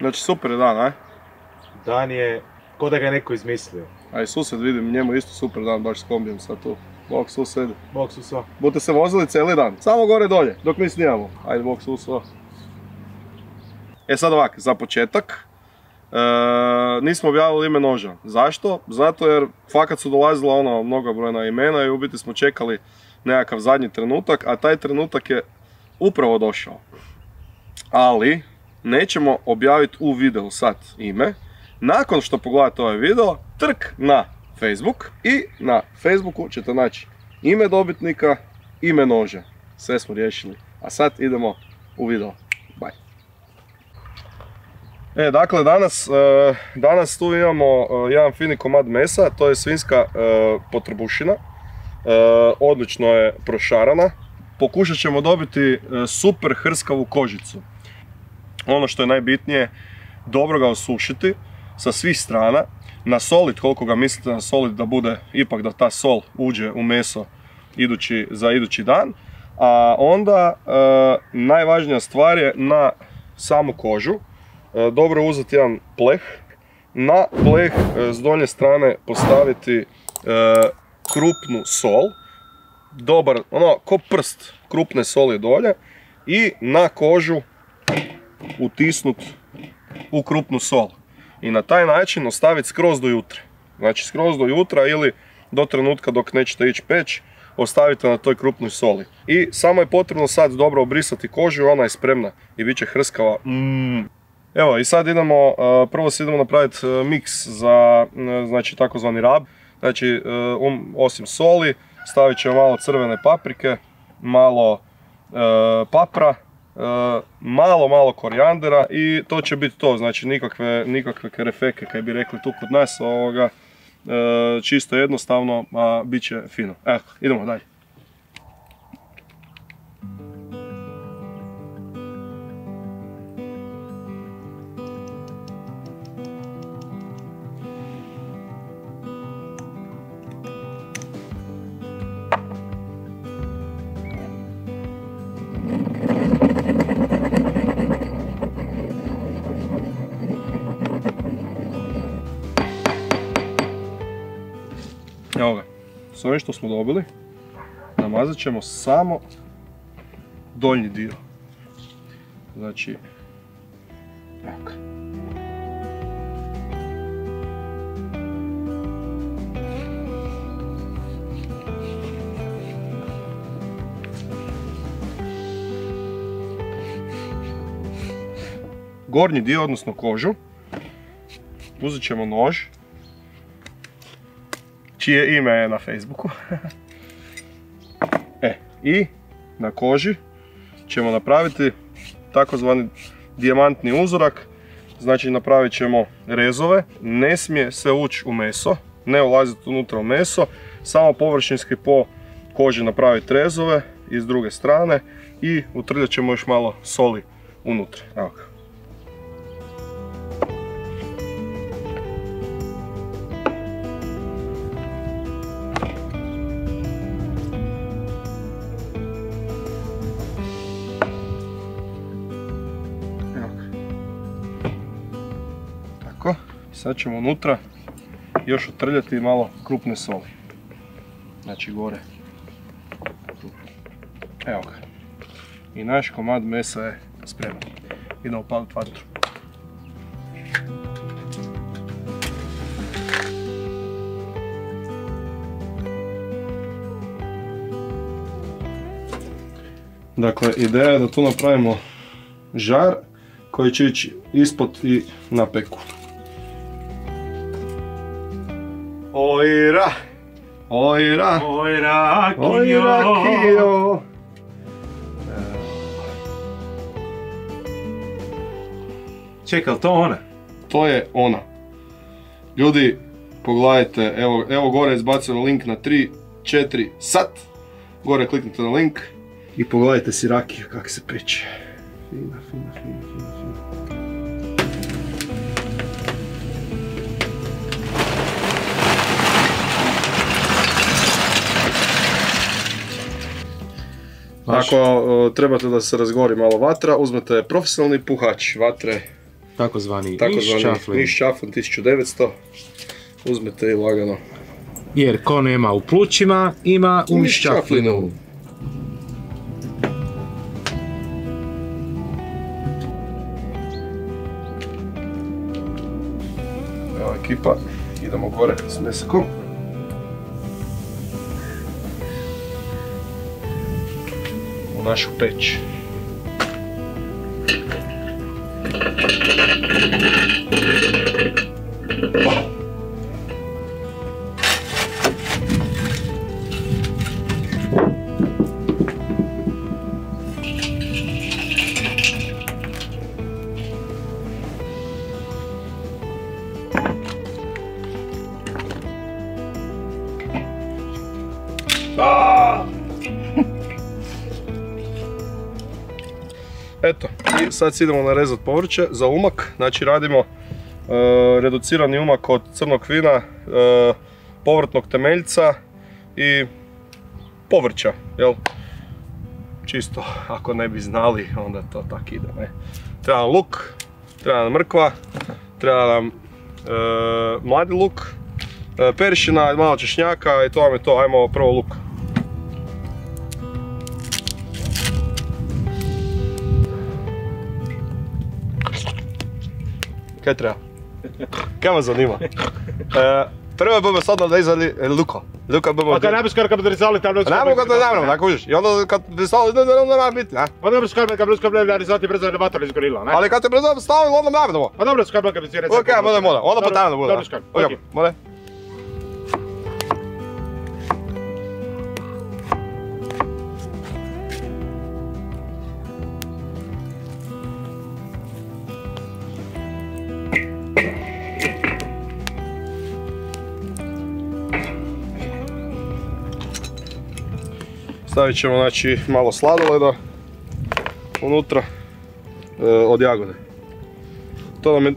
Znači super je dan, aj? Dan je, ko da ga je neko izmislio. A i susjed vidim, njemu isto super dan, baš s kombijem sad tu. Bog sused. Bog su sva. Budete se vozili cijeli dan, samo gore dolje, dok mi snimamo. Ajde, bog susva. E sad ovak, za početak, e, nismo objavili ime noža. Zašto? Zato jer fakat su dolazila ono mnogobrojna imena i u biti smo čekali nekakav zadnji trenutak, a taj trenutak je upravo došao. Ali, nećemo objaviti u videu sad ime. Nakon što pogledate ovaj video, trk na Facebook i na Facebooku ćete naći ime dobitnika, ime noža. Sve smo riješili. A sad idemo u video. Bye. E, dakle, danas, e, danas tu imamo e, jedan fini komad mesa, to je svinska e, potrbušina. Odlično je prošarana. Pokušat ćemo dobiti super hrskavu kožicu. Ono što je najbitnije, dobro ga osušiti sa svih strana, nasolit koliko ga mislite nasolit da bude ipak da ta sol uđe u meso idući, za idući dan. A onda e, najvažnija stvar je na samu kožu. E, dobro uzeti jedan pleh. Na pleh e, s donje strane postaviti krupnu sol. Dobar, ono, ko prst krupne soli dolje. I na kožu utisnut u krupnu sol i na taj način ostaviti skroz do jutra. Znači skroz do jutra ili do trenutka dok nećete ići peć, ostavite na toj krupnoj soli. I samo je potrebno sad dobro obrisati kožu, ona je spremna i bit će hrskava. Mm. Evo i sad idemo, prvo se idemo napraviti miks za znači takozvani rab. Znači um, osim soli stavit ćemo malo crvene paprike, malo papra, E, malo, malo korijandera i to će biti to, znači nikakve, nikakve kerefeke, kaj bi rekli tu kod nas, ovoga, e, čisto jednostavno, a bit će fino. Evo, idemo dalje. S ovim što smo dobili, namazat ćemo samo donji dio. Znači, evo. Gornji dio, odnosno kožu, uzet ćemo nož, čije ime je na Facebooku. e, i na koži ćemo napraviti takozvani dijamantni uzorak. Znači napravit ćemo rezove, ne smije se ući u meso, ne ulaziti unutra u meso, samo površinski po koži napraviti rezove i s druge strane i utrljat ćemo još malo soli unutra. Evo Sad ćemo unutra još utrljati malo krupne soli. Znači gore. Evo ga. I naš komad mesa je spreman. Idemo upaliti vatru. Dakle, ideja je da tu napravimo žar koji će ići ispod i na peku. Ojra, ojra, ojra, ojra, kio. Čekaj, to ona? To je ona. Ljudi, pogledajte, evo, evo gore izbacujemo link na 3, 4 sat. Gore kliknite na link i pogledajte si rakiju kako se peče. Fina, fina, fina, fina. Ako trebate da se razgori malo vatra, uzmete profesionalni puhač vatre takozvani. Niš Čaflin 1900. Uzmete i lagano. Jer ko nema u plućima, ima u miščaflinu. Evo ekipa, idemo gore s mesakom. U našu peć. Eto, i sad idemo narezat povrće za umak. Znači radimo e, reducirani umak od crnog vina, e, povrtnog temeljca i povrća? Čisto, ako ne bi znali, onda to tak ide, ne? Treba nam luk, treba nam mrkva, treba nam e, mladi luk, peršina, malo češnjaka i to vam je to. Ajmo prvo luk. Kaj treba? Kaj vas zanima? E, prvo bomo sad narezali luko. Luka bomo... A to ne bi skoro kad bi rezali tam Ne mogu to ne tako vidiš. I onda kad bi stavili, ne, ne, ne, ne, biti, ne. Pa dobro skoro kad bi skoro ne rezati brzo elevator iz gorila, ne? Ali kad te brzo stavili, onda ne vidimo. Pa dobro skoro kad bi si rezati. Ok, mode, mode, onda pa tajno bude. Dobro skoro, Ok, ok. Stavit ćemo znači malo sladoleda unutra e, od jagode. To nam je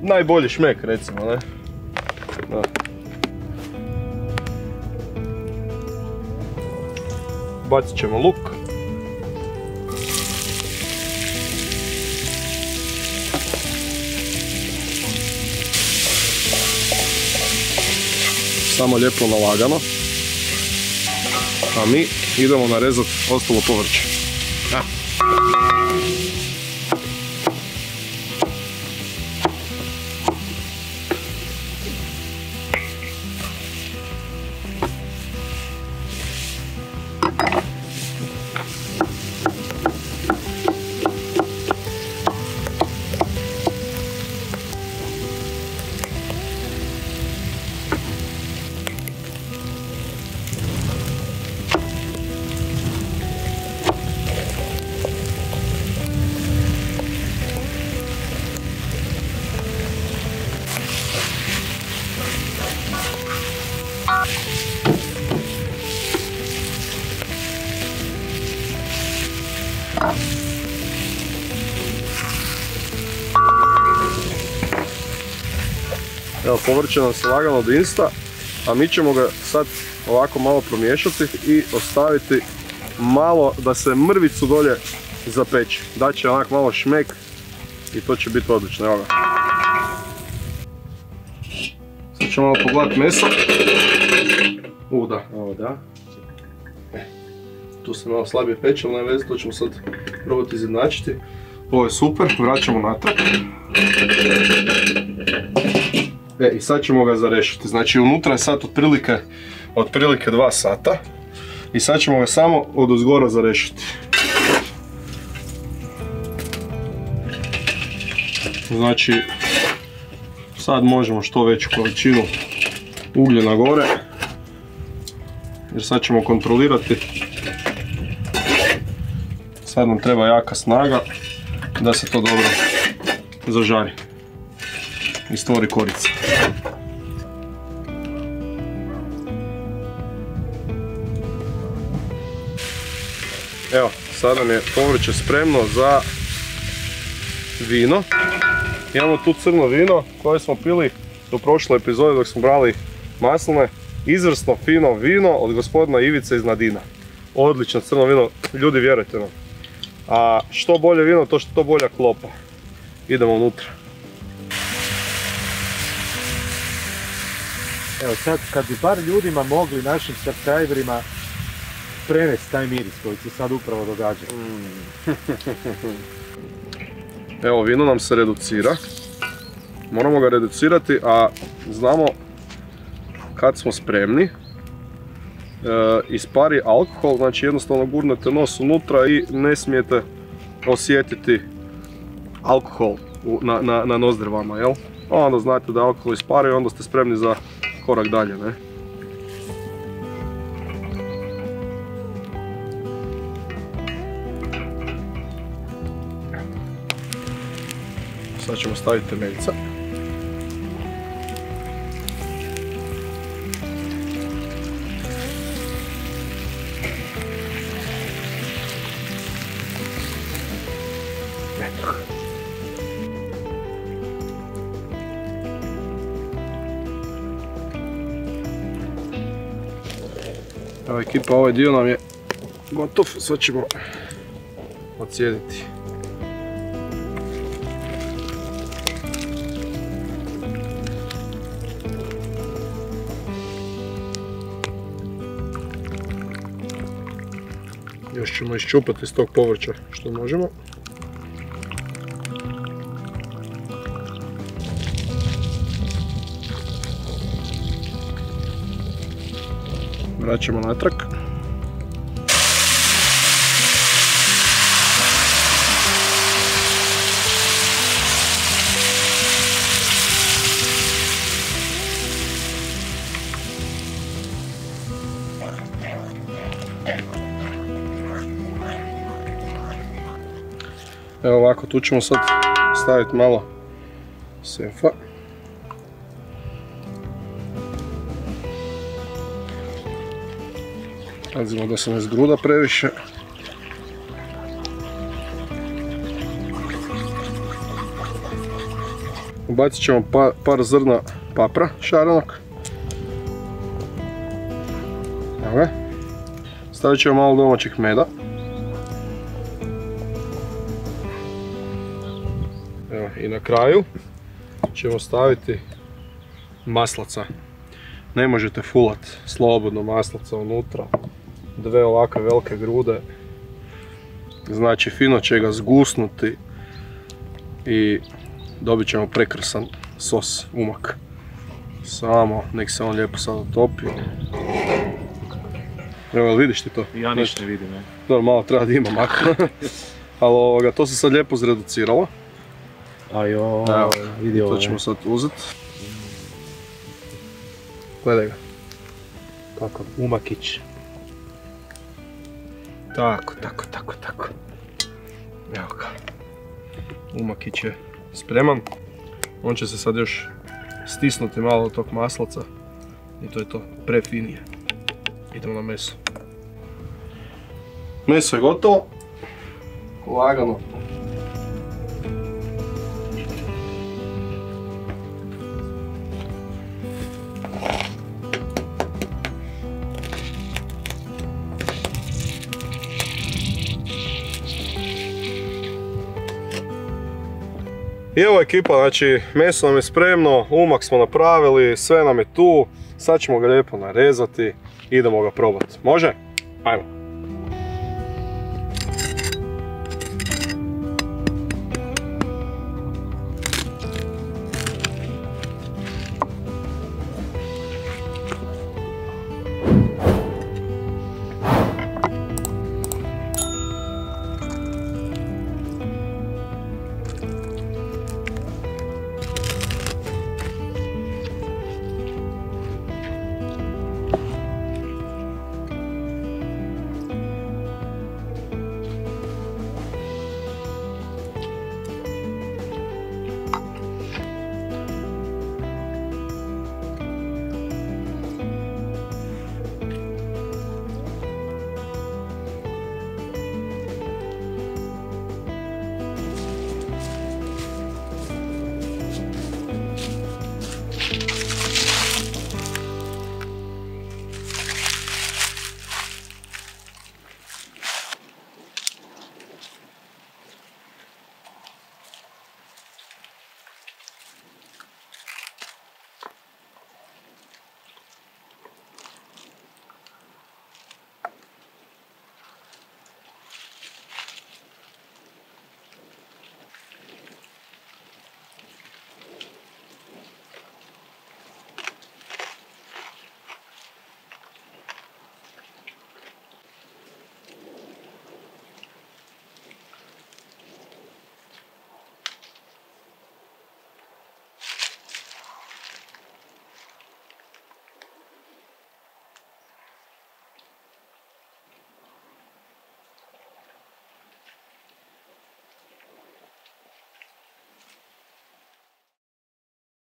najbolji šmek recimo, ne? Da. Bacit ćemo luk. Samo lijepo nalagano. A mi idemo narezati ostalo povrće. Evo, povrće nam se lagano dinsta, a mi ćemo ga sad ovako malo promiješati i ostaviti malo da se mrvicu dolje zapeći. Daće onak malo šmek i to će biti odlično, evo ga. Sad ćemo malo pogledati meso. U, da, Ovo da. tu se malo slabije peče, ali ne veze, to ćemo sad probati izjednačiti. Ovo je super, vraćamo natrag. E, i sad ćemo ga zarešiti. Znači, unutra je sad otprilike, otprilike 2 sata. I sad ćemo ga samo od uzgora zarešiti. Znači, sad možemo što veću količinu ugljena gore. Jer sad ćemo kontrolirati. Sad nam treba jaka snaga da se to dobro zažari i stvori korica. Evo, sada nam je povrće spremno za vino. Imamo tu crno vino koje smo pili u prošloj epizodi dok smo brali masline. Izvrsno fino vino od gospodina Ivice iz Nadina. Odlično crno vino, ljudi vjerujte nam. A što bolje vino, to što bolja klopa. Idemo unutra. Evo sad, kad bi bar ljudima mogli, našim subscriberima, prenesti taj miris koji se sad upravo događa. Evo, vino nam se reducira. Moramo ga reducirati, a znamo kad smo spremni. E, ispari alkohol, znači jednostavno gurnete nos unutra i ne smijete osjetiti alkohol na, na, na nozdrvama, jel? Onda znate da je alkohol ispario i onda ste spremni za korak dalje, ne? Sad ćemo staviti temeljca. Evo ekipa, ovaj dio nam je gotov, sad ćemo ocijediti. Još ćemo iščupati iz tog povrća što možemo. Vraćamo natrag. Evo ovako, tu ćemo sad staviti malo sefa. Pazimo da se ne zgruda previše. Ubacit ćemo pa- par zrna papra šaranog. Stavit ćemo malo domaćeg meda. I na kraju ćemo staviti maslaca. Ne možete fulat slobodno maslaca unutra. Dve ovakve velike grude. Znači fino će ga zgusnuti i dobit ćemo prekrasan sos, umak. Samo nek se on lijepo sad otopi. Evo, vidiš ti to? Ja ništa ne vidim, ne. Dobro, malo treba da ima maka. Ali ovoga, to se sad lijepo zreduciralo. Aj, o, Evo, vidi ovo. To ćemo sad uzeti. Gledaj ga. Kakav umakić. Tako, tako, tako, tako. Evo ga. Umakić je spreman. On će se sad još stisnuti malo od tog maslaca. I to je to, prefinije. Idemo na meso. Meso je gotovo. Lagano. I evo ekipa, znači meso nam je spremno, umak smo napravili, sve nam je tu. Sad ćemo ga lijepo narezati, idemo ga probati. Može? Ajmo.